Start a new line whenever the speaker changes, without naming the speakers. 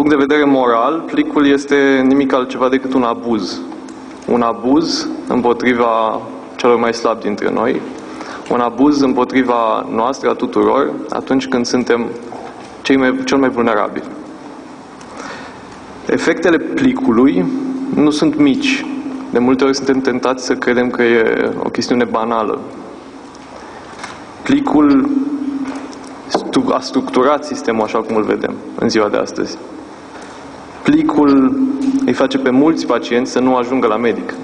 punct de vedere moral, plicul este nimic altceva decât un abuz. Un abuz împotriva celor mai slabi dintre noi, un abuz împotriva noastră, a tuturor, atunci când suntem cei mai, cel mai vulnerabili. Efectele plicului nu sunt mici. De multe ori suntem tentați să credem că e o chestiune banală. Plicul a structurat sistemul așa cum îl vedem în ziua de astăzi. Plicul îi face pe mulți pacienți să nu ajungă la medic,